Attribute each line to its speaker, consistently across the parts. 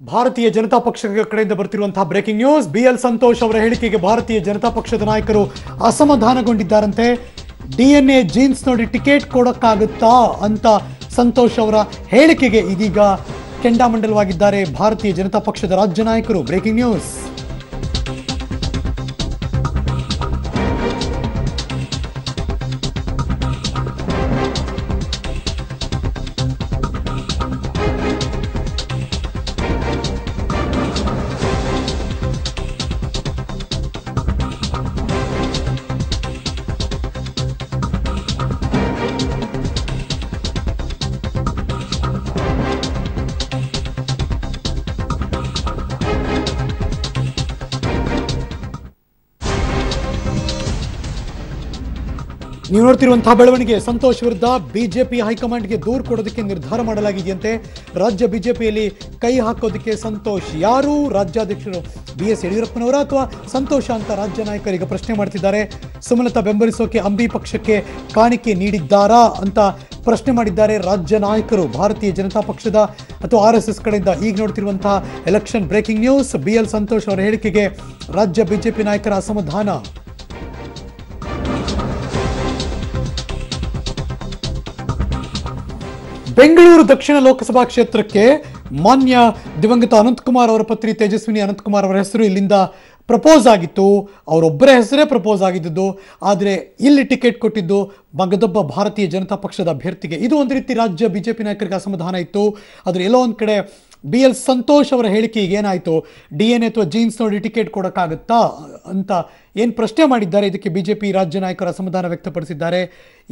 Speaker 1: ಭಾರತೀಯ ಜನತಾ ಪಕ್ಷದ ಕಡೆಯಿಂದ ಬರ್ತಿರುವಂತಹ breaking news B L Santosh ಅವರ ಹೇಳಿಕೆಗೆ ಭಾರತೀಯ ಜನತಾ ಪಕ್ಷದ ನಾಯಕರು ಅಸಮಾಧಾನಗೊಂಡಿದ್ದಾರಂತೆ. ಡಿಎನ್ಎ ಜೀನ್ಸ್ ನೋಡಿ ಟಿಕೆಟ್ ಕೊಡೋಕ್ಕಾಗುತ್ತಾ ಅಂತ ಸಂತೋಷ್ ಅವರ ಹೇಳಿಕೆಗೆ ಇದೀಗ ಕೆಂಡಾಮಂಡಲವಾಗಿದ್ದಾರೆ ಭಾರತೀಯ ಜನತಾ ಪಕ್ಷದ ರಾಜ್ಯ ನಾಯಕರು. ಬ್ರೇಕಿಂಗ್ ನ್ಯೂಸ್ ನೀವು ನೋಡ್ತಿರುವಂತಹ ಬೆಳವಣಿಗೆ ಸಂತೋಷ್ ವಿರುದ್ಧ ಬಿಜೆಪಿ ಹೈಕಮಾಂಡ್ಗೆ ದೂರು ಕೊಡೋದಕ್ಕೆ ನಿರ್ಧಾರ ಮಾಡಲಾಗಿದೆಯಂತೆ ರಾಜ್ಯ ಬಿಜೆಪಿಯಲ್ಲಿ ಕೈ ಹಾಕೋದಕ್ಕೆ ಸಂತೋಷ್ ಯಾರು? ರಾಜ್ಯಾಧ್ಯಕ್ಷರು ಬಿ ಎಸ್ ಯಡಿಯೂರಪ್ಪನವರ ಅಥವಾ ಸಂತೋಷ ಅಂತ ರಾಜ್ಯ ನಾಯಕರಿಗೆ ಪ್ರಶ್ನೆ ಮಾಡ್ತಿದ್ದಾರೆ. ಸುಮಲತಾ ಬೆಂಬಲಿಸೋಕೆ ಅಂಬಿ ಪಕ್ಷಕ್ಕೆ ಕಾಣಿಕೆ ನೀಡಿದ್ದಾರಾ ಅಂತ ಪ್ರಶ್ನೆ ಮಾಡಿದ್ದಾರೆ ರಾಜ್ಯ ನಾಯಕರು. ಭಾರತೀಯ ಜನತಾ ಪಕ್ಷದ ಅಥವಾ ಆರ್ ಎಸ್ ಎಸ್ ಕಡೆಯಿಂದ ಈಗ ನೋಡ್ತಿರುವಂತಹ election breaking news. B L Santosh ಅವರ ಹೇಳಿಕೆಗೆ ರಾಜ್ಯ ಬಿಜೆಪಿ ನಾಯಕರ ಅಸಮಾಧಾನ. ಬೆಂಗಳೂರು ದಕ್ಷಿಣ ಲೋಕಸಭಾ ಕ್ಷೇತ್ರಕ್ಕೆ ಮಾನ್ಯ ದಿವಂಗತ ಅನಂತಕುಮಾರ್ ಅವರ ಪತ್ನಿ ತೇಜಸ್ವಿನಿ ಅನಂತಕುಮಾರ್ ಅವರ ಹೆಸರು ಇಲ್ಲಿಂದ ಪ್ರಪೋಸ್ ಆಗಿತ್ತು. ಅವರೊಬ್ಬರ ಹೆಸರೇ ಪ್ರಪೋಸ್ ಆಗಿದ್ದುದು ಆದರೆ ಇಲ್ಲಿ ಟಿಕೆಟ್ ಕೊಟ್ಟಿದ್ದು ಮಗದೊಬ್ಬ ಭಾರತೀಯ ಜನತಾ ಪಕ್ಷದ ಅಭ್ಯರ್ಥಿಗೆ. ಇದು ಒಂದು ರೀತಿ ರಾಜ್ಯ ಬಿಜೆಪಿ ನಾಯಕರಿಗೆ ಅಸಮಾಧಾನ ಇತ್ತು. ಆದರೆ ಎಲ್ಲೋ ಒಂದು ಕಡೆ ಬಿ ಎಲ್ ಸಂತೋಷ್ ಅವರ ಹೇಳಿಕೆ ಈಗ ಏನಾಯಿತು? ಡಿ ಎನ್ ಅಥವಾ ಜೀನ್ಸ್ ನೋಡಿ ಟಿಕೆಟ್ ಕೊಡೋಕ್ಕಾಗುತ್ತಾ ಅಂತ ಏನು ಪ್ರಶ್ನೆ ಮಾಡಿದ್ದಾರೆ? ಇದಕ್ಕೆ ಬಿ ಜೆ ಪಿ ರಾಜ್ಯ ನಾಯಕರು ಅಸಮಾಧಾನ ವ್ಯಕ್ತಪಡಿಸಿದ್ದಾರೆ.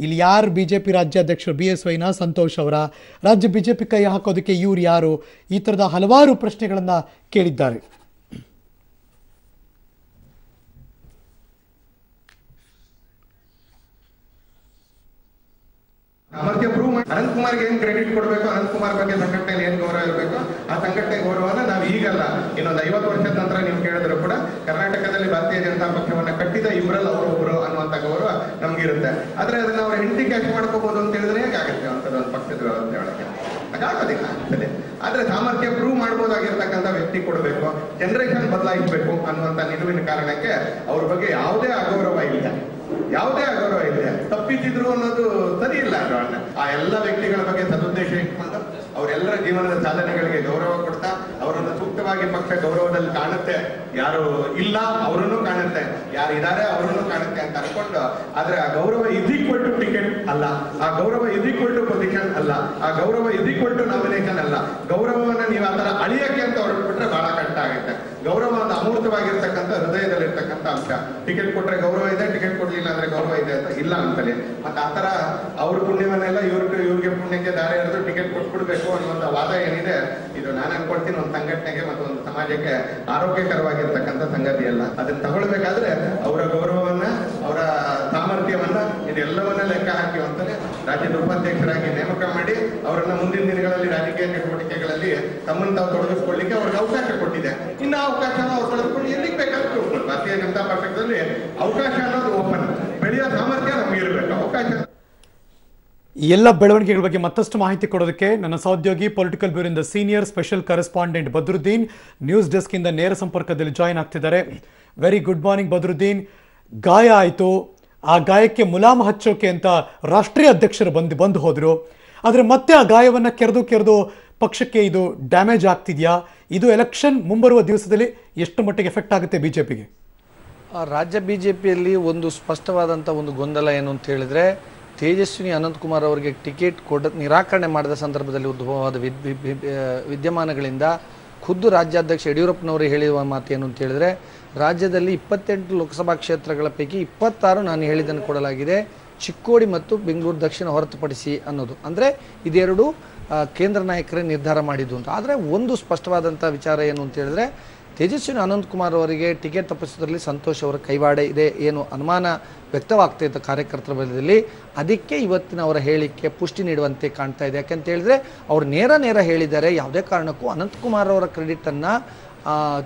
Speaker 1: ಇಲ್ಲಿ ಯಾರು ಬಿ ಜೆ ಪಿ ರಾಜ್ಯಾಧ್ಯಕ್ಷರು? ಬಿ ಎಸ್ ವೈನ, ಸಂತೋಷ್ ಅವರ. ರಾಜ್ಯ ಬಿ ಜೆ ಪಿ ಕೈ ಹಾಕೋದಕ್ಕೆ ಇವ್ರು ಯಾರು? ಈ ಥರದ ಹಲವಾರು ಪ್ರಶ್ನೆಗಳನ್ನು ಕೇಳಿದ್ದಾರೆ.
Speaker 2: ಅನಂತ್ ಕುಮಾರ್ಗೆ ಏನ್ ಕ್ರೆಡಿಟ್ ಕೊಡಬೇಕು? ಅನಂತ್ ಕುಮಾರ್ ಬಗ್ಗೆ ಸಂಘಟನೆಯಲ್ಲಿ ಏನ್ ಗೌರವ ಇರಬೇಕು? ಆ ಸಂಘಟನೆ ಗೌರವನ ನಾವು ಈಗಲ್ಲ, ಇನ್ನೊಂದು ಐವತ್ತು ವರ್ಷದ ನಂತರ ನೀವು ಕೇಳಿದ್ರು ಕೂಡ ಕರ್ನಾಟಕದಲ್ಲಿ ಭಾರತೀಯ ಜನತಾ ಪಕ್ಷವನ್ನ ಕಟ್ಟಿದ ಇಬ್ಬರಲ್ಲಿ ಅವರೊಬ್ಬರು ಒಬ್ರು ಅನ್ನುವಂತ ಗೌರವ ನಮ್ಗಿರುತ್ತೆ. ಆದ್ರೆ ಅದನ್ನ ಅವ್ರ ಹೆಂಡತಿ ಕ್ಯಾಶ್ ಮಾಡ್ಕೋಬಹುದು ಅಂತ ಹೇಳಿದ್ರೆ ಹೇಗಾಗುತ್ತೆ ಅಂತದ್ದು ಒಂದು ಪಕ್ಷದ ವ್ಯವಸ್ಥೆ ಒಳಗೆ ಹಾಗಾಗೋದಿಲ್ಲ ಆಗ್ತದೆ ಆದ್ರೆ ಸಾಮರ್ಥ್ಯ ಪ್ರೂವ್ ಮಾಡ್ಬೋದಾಗಿರ್ತಕ್ಕಂಥ ವ್ಯಕ್ತಿ ಕೊಡಬೇಕು ಜನರೇಷನ್ ಬದಲಾಯಿಸಬೇಕು ಅನ್ನುವಂತ ನಿಲುವಿನ ಕಾರಣಕ್ಕೆ ಅವ್ರ ಬಗ್ಗೆ ಯಾವುದೇ ಅಗೌರವ ಇಲ್ಲ. ಯಾವುದೇ ಅಗೌರವ ಇಲ್ಲ. ತಪ್ಪಿಸಿದ್ರು ಅನ್ನೋದು ಸರಿ ಇಲ್ಲ ಆ ಎಲ್ಲ ವ್ಯಕ್ತಿಗಳ ಬಗ್ಗೆ ಸದುದ್ದೇಶ ಅವರೆಲ್ಲರ ಜೀವನದ ಸಾಧನೆಗಳಿಗೆ ಗೌರವ ಕೊಡ್ತಾ, ಅವರನ್ನು ಸೂಕ್ತವಾಗಿ ಪಕ್ಷ ಗೌರವದಲ್ಲಿ ಕಾಣುತ್ತೆ. ಯಾರು ಇಲ್ಲ, ಅವರನ್ನು ಕಾಣುತ್ತೆ. ಯಾರು ಇದ್ದಾರೆ, ಅವರನ್ನು ಕಾಣುತ್ತೆ ಅಂತ ಅನ್ಕೊಂಡು, ಆದ್ರೆ ಆ ಗೌರವ ಈಕ್ವಲ್ ಟು ಟಿಕೆಟ್ ಅಲ್ಲ. ಆ ಗೌರವ ಈಕ್ವಲ್ ಟು ಪೊಸಿಷನ್ ಅಲ್ಲ. ಆ ಗೌರವ ಈಕ್ವಲ್ ಟು ನಾಮಿನೇಷನ್ ಅಲ್ಲ. ಗೌರವವನ್ನು ನೀವು ಆತರ ಅಳಿಯಕ್ಕೆ ಅಂತ ಹೊರಟ್ಬಿಟ್ರೆ ಬಹಳ ಒಂದು ಅಮೂರ್ತವಾಗಿರ್ತಕ್ಕಂಥ ಹೃದಯದಲ್ಲಿರ್ತಕ್ಕಂಥ ಅಂಶ. ಟಿಕೆಟ್ ಕೊಟ್ರೆ ಗೌರವ ಇದೆ ಟಿಕೆಟ್ ಕೊಡಲಿಲ್ಲ ಅಂದ್ರೆ ಗೌರವ ಇದೆ ಅಂತ ಇಲ್ಲ ಅಂತಲೇ. ಮತ್ತೆ ಆತರ ಅವ್ರ ಪುಣ್ಯವನ್ನೆಲ್ಲ ಇವ್ರಿಗೆ ಇವ್ರಿಗೆ ಪುಣ್ಯಕ್ಕೆ ದಾರಿ ಹಿಡಿದು ಟಿಕೆಟ್ ಕೊಟ್ಬಿಡ್ಬೇಕು ಅನ್ನುವಂಥ ವಾದ ಏನಿದೆ, ಇದು ನಾನು ಅನ್ಕೊಳ್ತೀನಿ ಒಂದು ಸಂಘಟನೆಗೆ ಮತ್ತು ಒಂದು ಸಮಾಜಕ್ಕೆ ಆರೋಗ್ಯಕರವಾಗಿರ್ತಕ್ಕಂಥ ಸಂಗತಿ ಅಲ್ಲ. ಅದನ್ನ ತಗೊಳ್ಬೇಕಾದ್ರೆ ಅವರ ಗೌರವವನ್ನ, ಅವರ ಸಾಮರ್ಥ್ಯವನ್ನ ಇದೆಲ್ಲವನ್ನ ಲೆಕ್ಕ ಹಾಕಿ ಅಂತಲೇ ರಾಜ್ಯದ ಉಪಾಧ್ಯಕ್ಷರಾಗಿ ನೇಮಕ ಮಾಡಿ ಅವರನ್ನ ಮುಂದಿನ ದಿನಗಳಲ್ಲಿ ರಾಜಕೀಯ ಚಟುವಟಿಕೆಗಳಲ್ಲಿ ತಮ್ಮನ್ನು ತಾವು ತೊಡಗಿಸ್ಕೊಳ್ಳಿಕ್ಕೆ ಅವ್ರಿಗೆ ಅವಕಾಶ ಕೊಟ್ಟಿದೆ. ಇನ್ನು ಆ ಅವಕಾಶ ಅನ್ನೋದು ಓಪನ್ ಬೆಳೆಯೋ ಸಾಮರ್ಥ್ಯ ಇರಬೇಕು. ಅವಕಾಶ
Speaker 1: ಎಲ್ಲ ಬೆಳವಣಿಗೆಗಳ ಬಗ್ಗೆ ಮತ್ತಷ್ಟು ಮಾಹಿತಿ ಕೊಡೋದಕ್ಕೆ ನನ್ನ ಸಹೋದ್ಯೋಗಿ political ಬ್ಯೂರಿಂದ senior special correspondent Badruddin news ಡೆಸ್ಕಿಂದ ನೇರ ಸಂಪರ್ಕದಲ್ಲಿ ಜಾಯಿನ್ ಆಗ್ತಿದ್ದಾರೆ. Very good morning Badruddin. ಗಾಯ ಆಯಿತು. ಆ ಗಾಯಕ್ಕೆ ಮುಲಾಮ ಹಚ್ಚೋಕೆ ಅಂತ ರಾಷ್ಟ್ರೀಯ ಅಧ್ಯಕ್ಷರು ಬಂದು ಬಂದು ಹೋದರು. ಆದರೆ ಮತ್ತೆ ಆ ಗಾಯವನ್ನು ಕೆರೆದು ಕೆರೆದು ಪಕ್ಷಕ್ಕೆ ಇದು ಡ್ಯಾಮೇಜ್ ಆಗ್ತಿದೆಯಾ? ಇದು ಎಲೆಕ್ಷನ್ ಮುಂಬರುವ ದಿವಸದಲ್ಲಿ ಎಷ್ಟು ಮಟ್ಟಿಗೆ ಎಫೆಕ್ಟ್ ಆಗುತ್ತೆ ಬಿ ಜೆ ಪಿಗೆ
Speaker 3: ಆ ರಾಜ್ಯ ಬಿ ಜೆ ಪಿಯಲ್ಲಿ ಒಂದು ಸ್ಪಷ್ಟವಾದಂಥ ಒಂದು ಗೊಂದಲ ಏನು ಅಂತ ಹೇಳಿದರೆ ತೇಜಸ್ವಿನಿ ಅನಂತಕುಮಾರ್ ಅವರಿಗೆ ಟಿಕೆಟ್ ಕೊಡ ನಿರಾಕರಣೆ ಮಾಡಿದ ಸಂದರ್ಭದಲ್ಲಿ ಉದ್ಭವವಾದ ವಿದ್ಯಮಾನಗಳಿಂದ ಖುದ್ದು ರಾಜ್ಯಾಧ್ಯಕ್ಷ ಯಡಿಯೂರಪ್ಪನವರು ಹೇಳಿರುವ ಮಾತು ಏನು ಅಂತ ಹೇಳಿದರೆ, ರಾಜ್ಯದಲ್ಲಿ ಇಪ್ಪತ್ತೆಂಟು ಲೋಕಸಭಾ ಕ್ಷೇತ್ರಗಳ ಪೈಕಿ ಇಪ್ಪತ್ತಾರು ನಾನು ಹೇಳಿದ್ದನ್ನು ಕೊಡಲಾಗಿದೆ. ಚಿಕ್ಕೋಡಿ ಮತ್ತು ಬೆಂಗಳೂರು ದಕ್ಷಿಣ ಹೊರತುಪಡಿಸಿ ಅನ್ನೋದು. ಅಂದರೆ ಇದೆರಡು ಕೇಂದ್ರ ನಾಯಕರೇ ನಿರ್ಧಾರ ಮಾಡಿದ್ದು ಅಂತ. ಆದರೆ ಒಂದು ಸ್ಪಷ್ಟವಾದಂಥ ವಿಚಾರ ಏನು ಅಂತ ಹೇಳಿದ್ರೆ ತೇಜಸ್ವಿನಿ ಅನಂತಕುಮಾರ್ ಅವರಿಗೆ ಟಿಕೆಟ್ ತಪ್ಪಿಸೋದ್ರಲ್ಲಿ ಸಂತೋಷ್ ಅವರ ಕೈವಾಡ ಇದೆ ಏನು ಅನುಮಾನ ವ್ಯಕ್ತವಾಗ್ತಾ ಇದ್ದ ಕಾರ್ಯಕರ್ತರ ವಲಯದಲ್ಲಿ ಅದಕ್ಕೆ ಇವತ್ತಿನ ಅವರ ಹೇಳಿಕೆ ಪುಷ್ಟಿ ನೀಡುವಂತೆ ಕಾಣ್ತಾ ಇದೆ. ಯಾಕಂತ ಹೇಳಿದ್ರೆ, ಅವರು ನೇರ ನೇರ ಹೇಳಿದ್ದಾರೆ. ಯಾವುದೇ ಕಾರಣಕ್ಕೂ ಅನಂತಕುಮಾರ್ ಅವರ ಕ್ರೆಡಿಟನ್ನು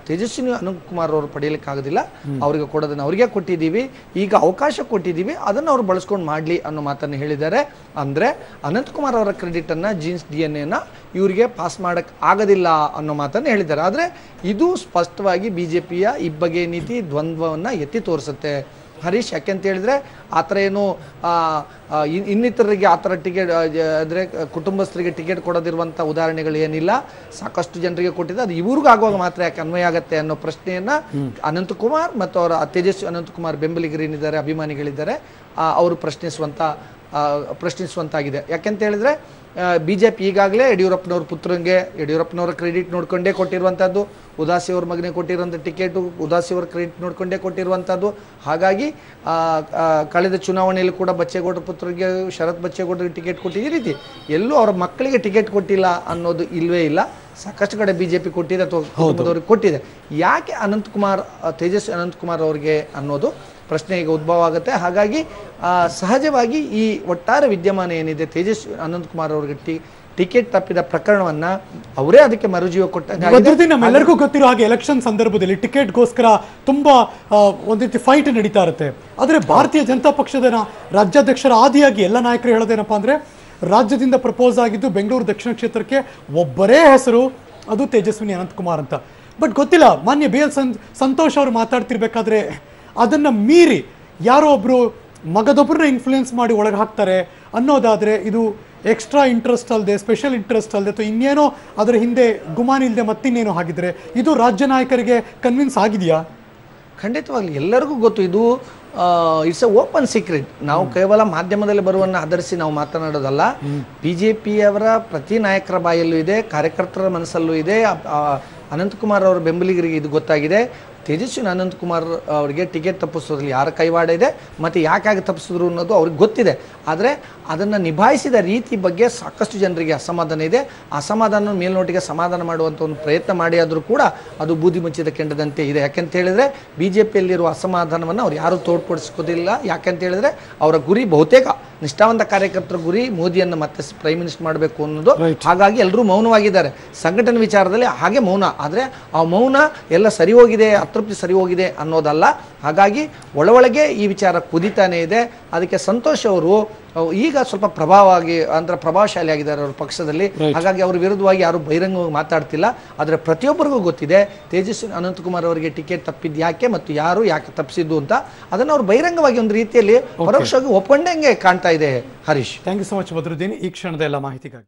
Speaker 3: ತೇಜಸ್ವಿನಿ ಅನಂತಕುಮಾರ್ ಅವರು ಪಡೆಯಲಿಕ್ಕೆ ಆಗೋದಿಲ್ಲ ಅವರಿಗೆ ಕೊಡೋದನ್ನು ಅವರಿಗೆ ಕೊಟ್ಟಿದ್ದೀವಿ. ಈಗ ಅವಕಾಶ ಕೊಟ್ಟಿದ್ದೀವಿ. ಅದನ್ನು ಅವ್ರು ಬಳಸ್ಕೊಂಡು ಮಾಡಲಿ ಅನ್ನೋ ಮಾತನ್ನು ಹೇಳಿದ್ದಾರೆ. ಅಂದರೆ ಅನಂತಕುಮಾರ್ ಅವರ ಕ್ರೆಡಿಟನ್ನು ಜೀನ್ಸ್ ಡಿ ಎನ್ ಎನ ಇವರಿಗೆ ಪಾಸ್ ಮಾಡೋಕ್ಕೆ ಆಗೋದಿಲ್ಲ ಅನ್ನೋ ಮಾತನ್ನು ಹೇಳಿದ್ದಾರೆ. ಆದರೆ ಇದು ಸ್ಪಷ್ಟವಾಗಿ ಬಿ ಜೆ ಪಿಯ ಇಬ್ಬಗೆ ನೀತಿ ದ್ವಂದ್ವವನ್ನು ಎತ್ತಿ ತೋರಿಸುತ್ತೆ. ಹರೀಶ್ ಯಾಕೆಂತ ಹೇಳಿದ್ರೆ ಆ ಥರ ಏನು ಇನ್ನಿತರರಿಗೆ ಆ ಥರ ಟಿಕೆಟ್ ಅಂದರೆ ಕುಟುಂಬಸ್ಥರಿಗೆ ಟಿಕೆಟ್ ಕೊಡೋದಿರುವಂಥ ಉದಾಹರಣೆಗಳು ಏನಿಲ್ಲ. ಸಾಕಷ್ಟು ಜನರಿಗೆ ಕೊಟ್ಟಿದೆ. ಅದು ಇವ್ರಿಗೂ ಆಗುವಾಗ ಮಾತ್ರ ಯಾಕೆ ಅನ್ವಯ ಆಗುತ್ತೆ ಅನ್ನೋ ಪ್ರಶ್ನೆಯನ್ನ ಅನಂತಕುಮಾರ್ ಮತ್ತು ಅವರ ತೇಜಸ್ವಿ ಅನಂತಕುಮಾರ್ ಬೆಂಬಲಿಗರೇನಿದ್ದಾರೆ ಅಭಿಮಾನಿಗಳಿದ್ದಾರೆ ಅವರು ಪ್ರಶ್ನಿಸುವಂಥ ಪ್ರಶ್ನಿಸುವಂತಾಗಿದೆ. ಯಾಕೆಂತ ಹೇಳಿದ್ರೆ ಬಿ ಜೆ ಪಿ ಈಗಾಗಲೇ ಯಡಿಯೂರಪ್ಪನವ್ರ ಪುತ್ರಂಗೆ ಯಡಿಯೂರಪ್ಪನವರ ಕ್ರೆಡಿಟ್ ನೋಡ್ಕೊಂಡೇ ಕೊಟ್ಟಿರುವಂಥದ್ದು ಉದಾಸಿ ಅವ್ರ ಮಗನಿಗೆ ಕೊಟ್ಟಿರುವಂಥ ಟಿಕೆಟು ಉದಾಸಿ ಅವ್ರ ಕ್ರೆಡಿಟ್ ನೋಡ್ಕೊಂಡೇ ಕೊಟ್ಟಿರುವಂಥದ್ದು ಹಾಗಾಗಿ ಕಳೆದ ಚುನಾವಣೆಯಲ್ಲಿ ಕೂಡ ಬಚ್ಚೇಗೌಡರ ಪುತ್ರರಿಗೆ ಶರತ್ ಬಚ್ಚೇಗೌಡರಿಗೆ ಟಿಕೆಟ್ ಕೊಟ್ಟಿದ್ದ ಈ ರೀತಿ. ಎಲ್ಲೂ ಅವ್ರ ಮಕ್ಕಳಿಗೆ ಟಿಕೆಟ್ ಕೊಟ್ಟಿಲ್ಲ ಅನ್ನೋದು ಇಲ್ಲವೇ ಇಲ್ಲ. ಸಾಕಷ್ಟು ಕಡೆ ಬಿ ಜೆ ಪಿ ಕೊಟ್ಟಿದೆ ಅಥವಾ ಕೊಟ್ಟಿದೆ. ಯಾಕೆ ಅನಂತಕುಮಾರ್ ತೇಜಸ್ವಿ ಅನಂತಕುಮಾರ್ ಅವರಿಗೆ ಅನ್ನೋದು ಪ್ರಶ್ನೆ ಈಗ ಉದ್ಭವ ಆಗುತ್ತೆ. ಹಾಗಾಗಿ ಆ, ಸಹಜವಾಗಿ ಈ ಒಟ್ಟಾರೆ ವಿದ್ಯಮಾನ ಏನಿದೆ ತೇಜಸ್ವಿ ಅನಂತಕುಮಾರ್ ಅವರಿಗೆ ಟಿ ಟಿಕೆಟ್ ತಪ್ಪಿದ ಪ್ರಕರಣವನ್ನ ಅವರೇ ಅದಕ್ಕೆ ಮರುಜೀವ
Speaker 1: ಕೊಟ್ಟ ನಮ್ಮೆಲ್ಲರಿಗೂ ಗೊತ್ತಿರೋ ಹಾಗೆ ಎಲೆಕ್ಷನ್ ಸಂದರ್ಭದಲ್ಲಿ ಟಿಕೆಟ್ ಗೋಸ್ಕರ ತುಂಬಾ ಒಂದ್ ರೀತಿ ಫೈಟ್ ನಡೀತಾ ಇರುತ್ತೆ. ಆದ್ರೆ ಭಾರತೀಯ ಜನತಾ ಪಕ್ಷದ ರಾಜ್ಯಾಧ್ಯಕ್ಷರ ಆದಿಯಾಗಿ ಎಲ್ಲ ನಾಯಕರು ಹೇಳೋದೇನಪ್ಪ ಅಂದ್ರೆ ರಾಜ್ಯದಿಂದ ಪ್ರಪೋಸ್ ಆಗಿದ್ದು ಬೆಂಗಳೂರು ದಕ್ಷಿಣ ಕ್ಷೇತ್ರಕ್ಕೆ ಒಬ್ಬರೇ ಹೆಸರು ಅದು ತೇಜಸ್ವಿನಿ ಅನಂತಕುಮಾರ್ ಅಂತ. ಬಟ್ ಗೊತ್ತಿಲ್ಲ ಮಾನ್ಯ ಬಿ ಎಲ್ ಸಂತೋಷ್ ಅವರು ಮಾತಾಡ್ತಿರ್ಬೇಕಾದ್ರೆ ಅದನ್ನ ಮೀರಿ ಯಾರೋ ಒಬ್ಬರು ಮಗದೊಬ್ಬರನ್ನ ಇನ್ಫ್ಲುಯೆನ್ಸ್ ಮಾಡಿ ಒಳಗೆ ಹಾಕ್ತಾರೆ ಅನ್ನೋದಾದರೆ ಇದು ಎಕ್ಸ್ಟ್ರಾ ಇಂಟ್ರೆಸ್ಟ್ ಅಲ್ಲದೆ ಸ್ಪೆಷಲ್ ಇಂಟ್ರೆಸ್ಟ್ ಅಲ್ಲದೆ ಅಥವಾ ಇನ್ನೇನೋ ಅದರ ಹಿಂದೆ ಗುಮಾನ ಇಲ್ಲದೆ ಮತ್ತಿನ್ನೇನೋ ಹಾಗಿದ್ರೆ ಇದು ರಾಜ್ಯ ನಾಯಕರಿಗೆ ಕನ್ವಿನ್ಸ್ ಆಗಿದೆಯಾ?
Speaker 3: ಖಂಡಿತವಾಗ್ಲಿ. ಎಲ್ಲರಿಗೂ ಗೊತ್ತು. ಇದು ಇಟ್ಸ್ ಎ ಓಪನ್ ಸೀಕ್ರೆಟ್ ನಾವು ಕೇವಲ ಮಾಧ್ಯಮದಲ್ಲಿ ಬರುವನ್ನ ಆಧರಿಸಿ ನಾವು ಮಾತನಾಡೋದಲ್ಲ. ಬಿ ಜೆ ಪಿಯವರ ಪ್ರತಿ ನಾಯಕರ ಬಾಯಲ್ಲೂ ಇದೆ ಕಾರ್ಯಕರ್ತರ ಮನಸ್ಸಲ್ಲೂ ಇದೆ. ಅನಂತಕುಮಾರ್ ಅವರ ಬೆಂಬಲಿಗರಿಗೆ ಇದು ಗೊತ್ತಾಗಿದೆ. ತೇಜಸ್ವಿನಿ ಅನಂತಕುಮಾರ್ ಅವರಿಗೆ ಟಿಕೆಟ್ ತಪ್ಪಿಸೋದ್ರಲ್ಲಿ ಯಾರ ಕೈವಾಡ ಇದೆ ಮತ್ತು ಯಾಕಾಗಿ ತಪ್ಪಿಸಿದ್ರು ಅನ್ನೋದು ಅವ್ರಿಗೆ ಗೊತ್ತಿದೆ. ಆದರೆ ಅದನ್ನು ನಿಭಾಯಿಸಿದ ರೀತಿ ಬಗ್ಗೆ ಸಾಕಷ್ಟು ಜನರಿಗೆ ಅಸಮಾಧಾನ ಇದೆ. ಅಸಮಾಧಾನ ಮೇಲ್ನೋಟಿಗೆ ಸಮಾಧಾನ ಮಾಡುವಂಥ ಒಂದು ಪ್ರಯತ್ನ ಮಾಡಿ ಆದರೂ ಕೂಡ ಅದು ಬೂದಿ ಮುಚ್ಚಿದ ಕೆಂಡದಂತೆ ಇದೆ. ಯಾಕೆಂತ ಹೇಳಿದರೆ ಬಿ ಜೆ ಪಿಯಲ್ಲಿರುವ ಅಸಮಾಧಾನವನ್ನು ಅವ್ರು ಯಾರೂ ತೋಡ್ಪಡಿಸ್ಕೋದಿಲ್ಲ. ಯಾಕೆಂತ ಹೇಳಿದರೆ ಅವರ ಗುರಿ ಬಹುತೇಕ ನಿಷ್ಠಾವಂತ ಕಾರ್ಯಕರ್ತರ ಗುರಿ ಮೋದಿಯನ್ನು ಮತ್ತೆ ಪ್ರೈಮ್ ಮಿನಿಸ್ಟರ್ ಮಾಡಬೇಕು ಅನ್ನೋದು. ಹಾಗಾಗಿ ಎಲ್ಲರೂ ಮೌನವಾಗಿದ್ದಾರೆ. ಸಂಘಟನೆ ವಿಚಾರದಲ್ಲಿ ಹಾಗೆ ಮೌನ. ಆದರೆ ಆ ಮೌನ ಎಲ್ಲ ಸರಿ ಹೋಗಿದೆ ಅತೃಪ್ತಿ ಸರಿ ಹೋಗಿದೆ ಅನ್ನೋದಲ್ಲ. ಹಾಗಾಗಿ ಒಳೊಳಗೆ ಈ ವಿಚಾರ ಕುದಿತಾನೆ ಇದೆ. ಅದಕ್ಕೆ ಸಂತೋಷ್ ಅವರು ಈಗ ಸ್ವಲ್ಪ ಪ್ರಭಾವವಾಗಿ ಅಂದ್ರೆ ಪ್ರಭಾವಶಾಲಿ ಆಗಿದ್ದಾರೆ ಅವ್ರ ಪಕ್ಷದಲ್ಲಿ. ಹಾಗಾಗಿ ಅವ್ರ ವಿರುದ್ಧವಾಗಿ ಯಾರು ಬಹಿರಂಗವಾಗಿ ಮಾತಾಡ್ತಿಲ್ಲ. ಆದರೆ ಪ್ರತಿಯೊಬ್ಬರಿಗೂ ಗೊತ್ತಿದೆ ತೇಜಸ್ವಿ ಅನಂತಕುಮಾರ್ ಅವರಿಗೆ ಟಿಕೆಟ್ ತಪ್ಪಿದ್ದು ಯಾಕೆ ಮತ್ತು ಯಾರು ಯಾಕೆ ತಪ್ಪಿಸಿದ್ದು ಅಂತ. ಅದನ್ನು ಅವ್ರು ಬಹಿರಂಗವಾಗಿ ಒಂದು ರೀತಿಯಲ್ಲಿ ಪರೋಕ್ಷವಾಗಿ ಒಪ್ಪಂಡಂಗೆ ಕಾಣ್ತಾ ಇದೆ Harish.
Speaker 1: Thank you so much Badruddin ಈ ಕ್ಷಣದ ಎಲ್ಲ ಮಾಹಿತಿಗಾಗಿ.